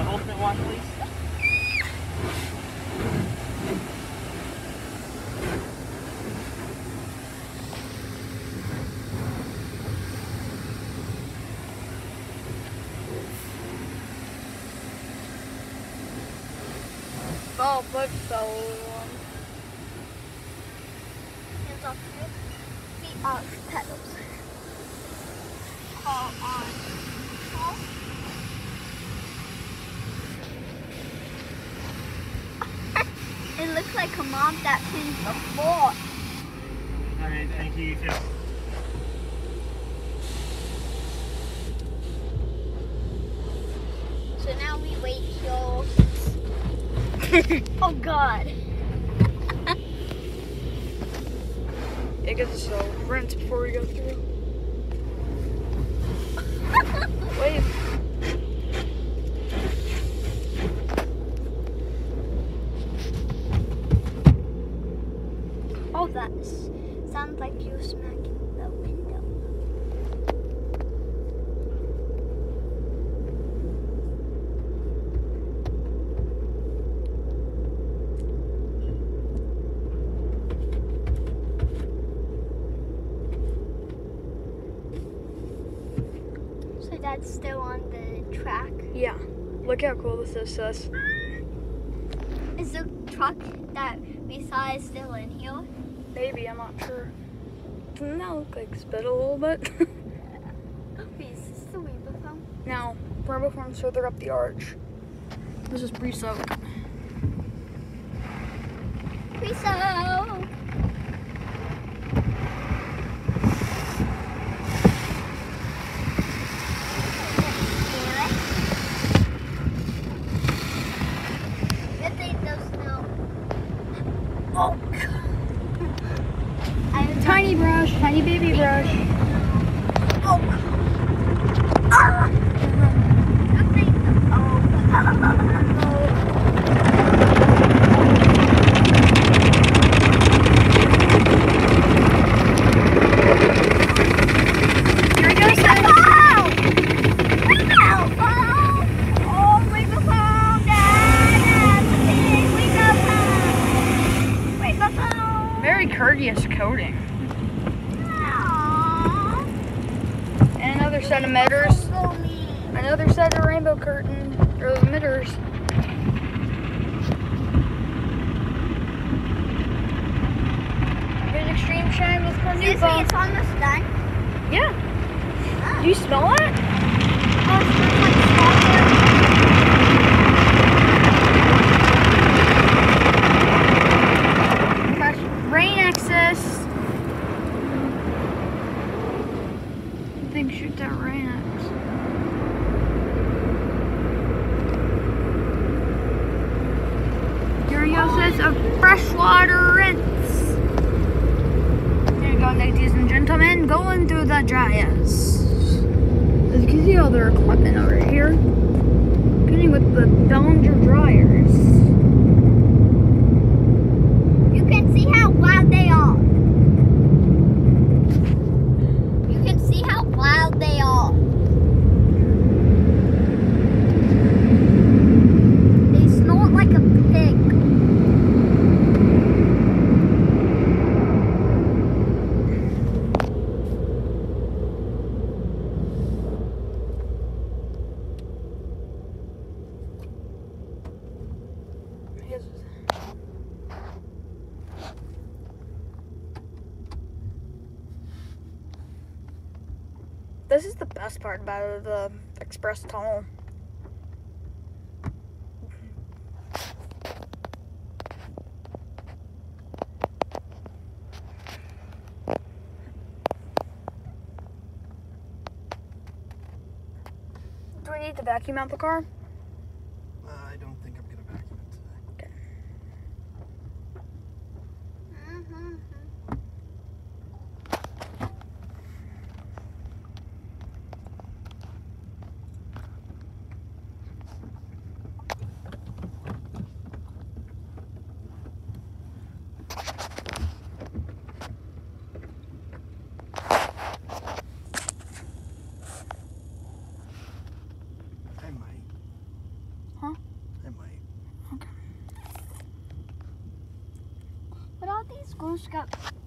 uh, ultimate one, please. Oh, but so. Hands off your feet off pedals. Call on. Call. it looks like a mom that pins the floor. Alright, thank you, you too. So now we wait till. oh God. It gets so rinse before we go through. Wait. Oh, that s- you smacking the window. So that's still on the track. Yeah. Look how cool this is, sis. Is the truck that we saw is still in here? Maybe, I'm not sure. Doesn't that look like spit a little bit? Wait, is this the Weaver phone? now, Rainbow Farm's further up the arch. This is pre-soak. Preso! Good thing those snow. Oh, I Oh. Ah. Good thing the- oh. Here we go, sis. Very courteous coating. And another set of emitters. Another set of rainbow curtain, or emitters. Here's extreme shine with Seriously, Carnauba. it's almost done. Yeah. Ah. Do you smell it? Oh, A freshwater rinse. There you go, ladies and gentlemen, going through the dryers. You can see all their equipment over here. Getting with the Belanger dryers. You can see how wild they are. You can see how wild they are. They snort like a pig. This is the best part about the express tunnel. Do we need to vacuum out the car? Go Scout.